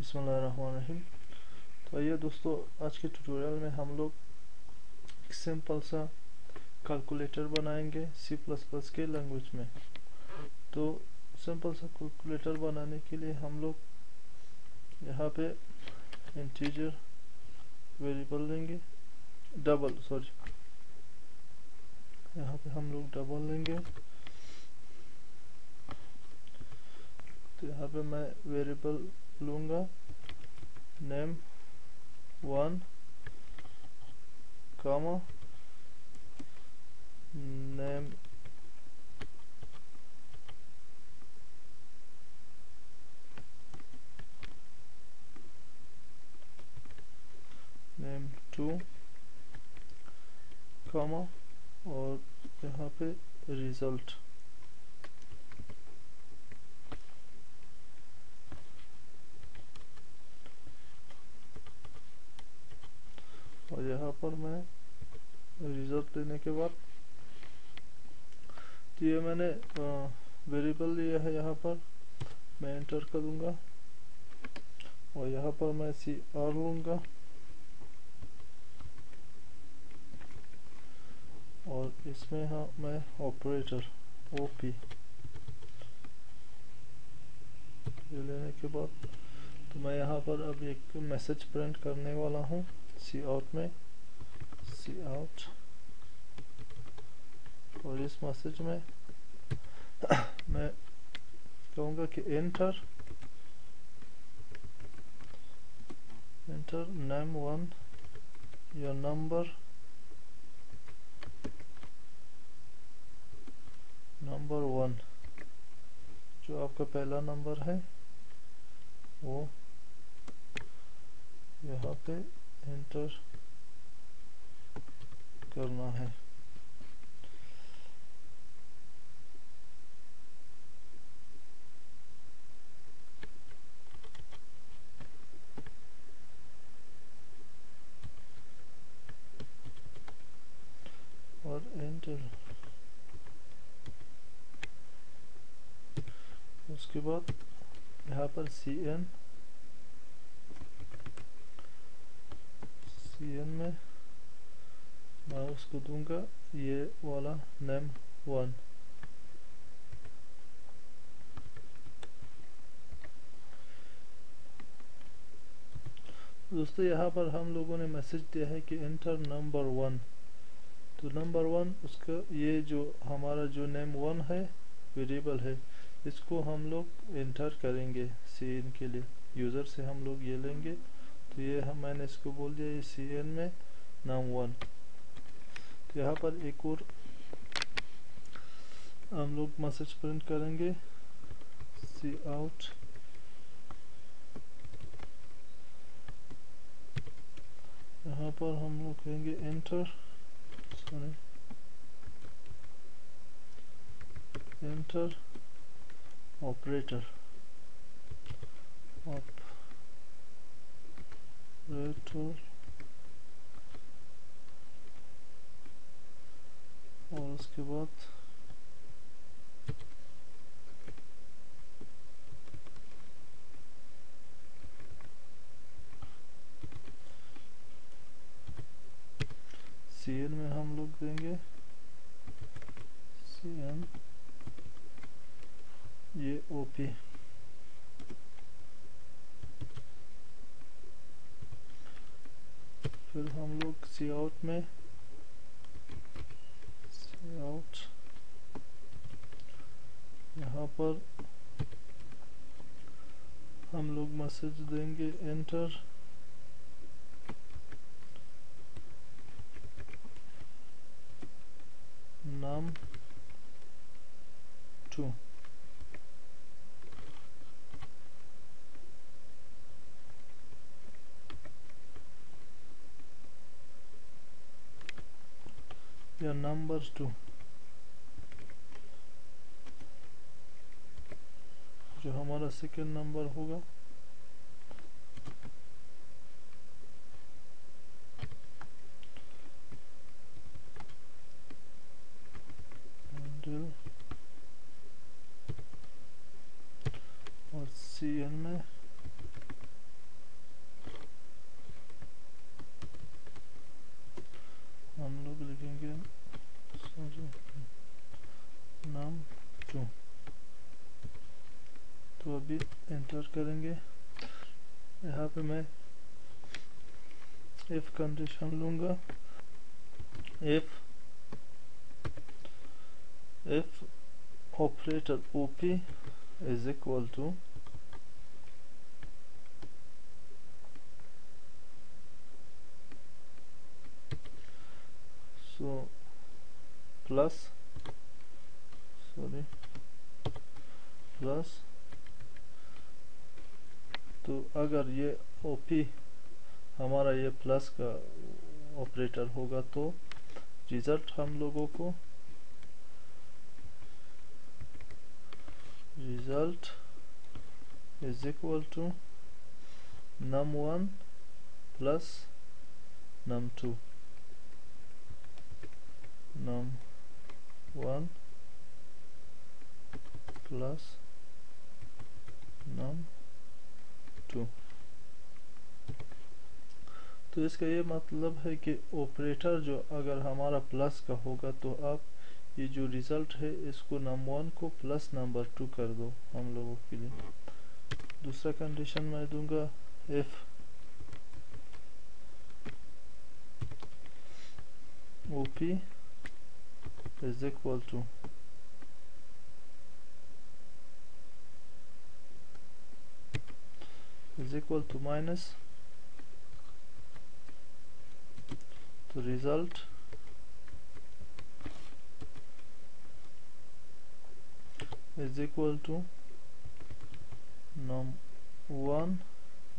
बसमीम तो आइए दोस्तों, आज के ट्यूटोरियल में हम लोग एक सिंपल सा कैलकुलेटर बनाएँगे सी प्लस प्लस के लैंग्वेज में। तो सिंपल सा कैलकुलेटर बनाने के लिए हम लोग यहाँ पे इंटीजर वेरिएबल लेंगे डबल सॉरी यहाँ पे हम लोग डबल लेंगे। तो यहाँ पे मैं वेरिएबल लूँगा name one comma name name two comma और यहाँ पे रिज़ल्ट और यहाँ पर मैं रिज़ल्ट लेने के बाद तो ये मैंने वेरिएबल लिया है यहाँ पर, मैं एंटर करूँगा, और यहाँ पर मैं सी आर लूँगा, और इसमें हाँ मैं ऑपरेटर ओ पी ये लेने के बाद तो मैं यहाँ पर अब एक मैसेज प्रिंट करने वाला हूँ। सी आउट में सी आउट और इस मैसेज में मैं कहूँगा कि enter enter name one your number number one जो आपका पहला नंबर है, वो यहाँ पे एंटर करना है। और एंटर। उसके बाद यहाँ पर सी एन एन में मैं उसको दूँगा ये वाला नेम वन दोस्तों, यहाँ पर हम लोगों ने मैसेज दिया है कि एंटर नंबर वन तो नंबर वन उसका, ये जो हमारा जो नेम वन है वेरिएबल है, इसको हम लोग एंटर करेंगे सी के लिए. यूज़र से हम लोग ये लेंगे. तो ये हम मैंने इसको बोल दिया ये सी एन में, नाम वन तो यहाँ पर एक और हम लोग मैसेज प्रिंट करेंगे सी आउट यहाँ पर हम लोग कहेंगे enter sorry enter operator operator और उसके बाद सी एन में हम लोग देंगे। सी एन ये ओ फिर हम लोग सी आउट में सी आउट यहाँ पर हम लोग मैसेज देंगे एंटर नाम टू नंबर टू जो हमारा सेकेंड नंबर होगा। और सी एन इसको अभी एंटर करेंगे। यहाँ पे मैं एफ़ कंडीशन लूँगा। If if operator OP is equal to so plus sorry plus तो अगर ये ओपी हमारा ये प्लस का ऑपरेटर होगा तो रिज़ल्ट हम लोगों को result is equal to num one plus num two num one plus num तो इसका ये मतलब है कि ऑपरेटर जो अगर हमारा प्लस का होगा तो आप ये जो रिज़ल्ट है, इसको नंबर वन को प्लस नंबर टू कर दो हम लोगों के लिए। दूसरा कंडीशन मैं दूँगा if OP is equal to is equal to minus the result is equal to num1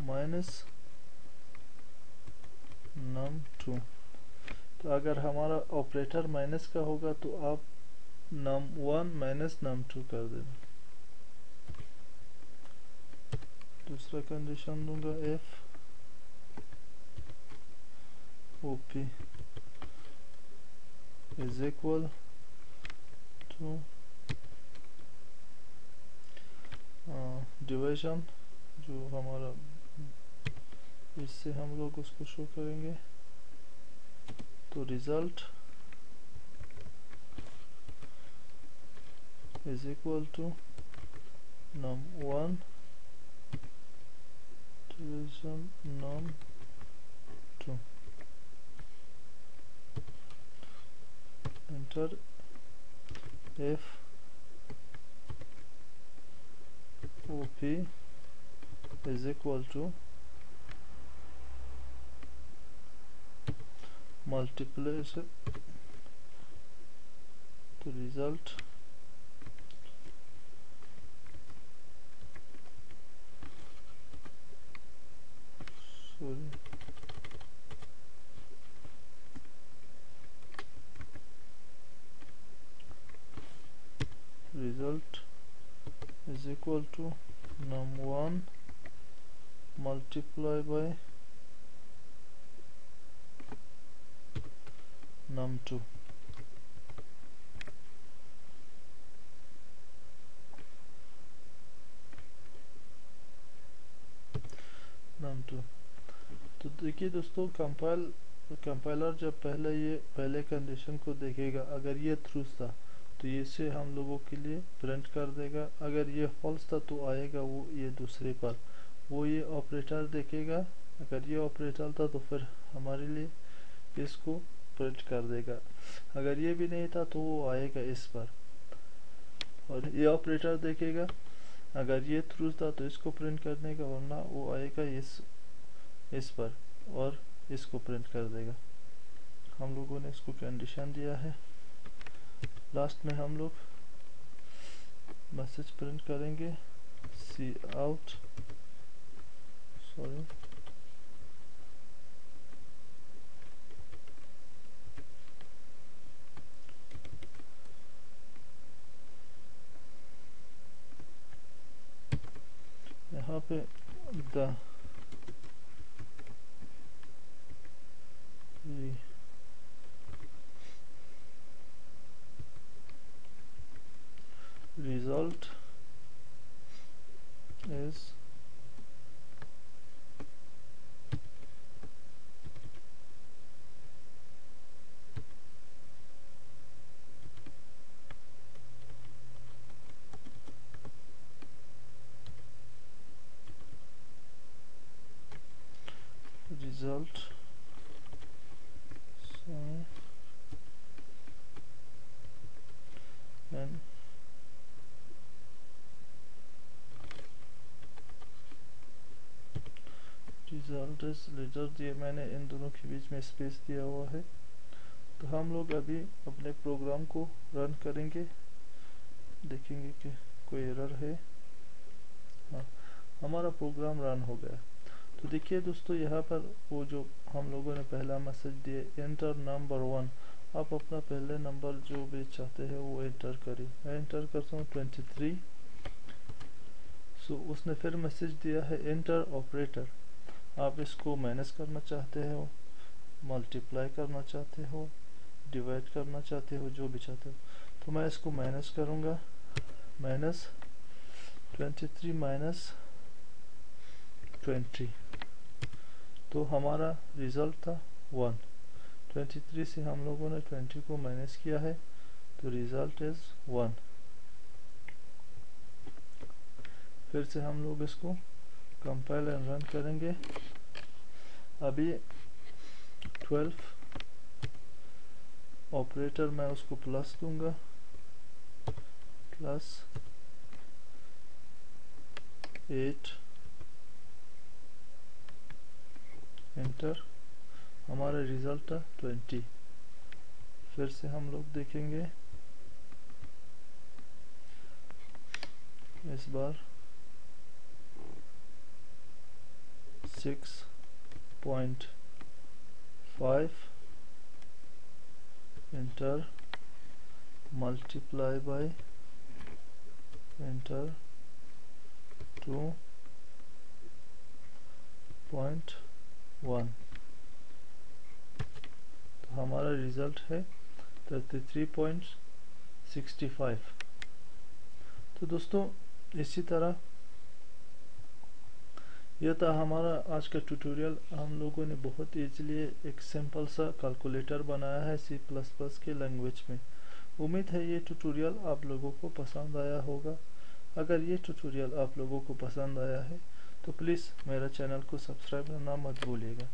minus num two तो अगर हमारा ऑपरेटर माइनस का होगा तो आप num one minus num two कर देना। दूसरा कंडीशन दूँगा if OP is equal to division जो हमारा इससे हम लोग उसको शो करेंगे। तो result is equal to num one isn't two. enter if op is equal to multiply the result sorry result is equal to num1 multiply by num2 num2 तो देखिए दोस्तों कंपाइल कंपाइलर जब पहले ये, पहले कंडीशन को देखेगा, अगर ये ट्रूथ था तो ये से हम लोगों के लिए प्रिंट कर देगा। अगर ये फॉल्स था तो आएगा वो, ये दूसरे पर। वो ये ऑपरेटर देखेगा। अगर ये ऑपरेटर था तो फिर हमारे लिए इसको प्रिंट कर देगा। अगर ये भी नहीं था तो वो आएगा इस पर। और ये ऑपरेटर देखेगा। अगर ये थ्रू था तो इसको प्रिंट करने का वरना वो आएगा इस इस पर और इसको प्रिंट कर देगा। हम लोगों ने इसको कंडीशन दिया है। लास्ट में हम लोग मैसेज प्रिंट करेंगे। सी आउट सॉरी यहाँ पे the result is result so and result result ये मैंने इन दोनों के बीच में स्पेस दिया हुआ है। तो हम लोग अभी अपने प्रोग्राम को रन करेंगे। देखेंगे कि कोई एरर है। हाँ हमारा प्रोग्राम रन हो गया। तो देखिए दोस्तों, यहाँ पर वो जो हम लोगों ने पहला मैसेज दिया एंटर नंबर वन आप अपना पहले नंबर जो भी चाहते हैं, वो एंटर करें। मैं एंटर करता हूँ ट्वेंटी थ्री सो उसने फिर मैसेज दिया है एंटर ऑपरेटर आप इसको माइनस करना चाहते हो मल्टीप्लाई करना चाहते हो डिवाइड करना चाहते हो, जो भी चाहते हो। तो मैं इसको माइनस करूँगा। Minus twenty three minus twenty तो हमारा रिज़ल्ट था वन ट्वेंटी थ्री से हम लोगों ने ट्वेंटी को माइनस किया है तो रिज़ल्ट इज़ वन फिर से हम लोग इसको कंपाइल एंड रन करेंगे अभी ट्वेल्व ऑपरेटर मैं उसको प्लस दूँगा प्लस एट एंटर हमारा रिज़ल्ट था ट्वेंटी फिर से हम लोग देखेंगे. इस बार six point five enter, multiply by, enter 2.1 तो हमारा रिज़ल्ट है 33.65 तो दोस्तों, इसी तरह यह था हमारा आज का ट्यूटोरियल हम लोगों ने बहुत इजीली एक सिंपल सा कैलकुलेटर बनाया है सी प्लस प्लस के लैंग्वेज में। उम्मीद है ये ट्यूटोरियल आप लोगों को पसंद आया होगा। अगर ये ट्यूटोरियल आप लोगों को पसंद आया है तो प्लीज़ मेरा चैनल को सब्सक्राइब करना मत भूलिएगा।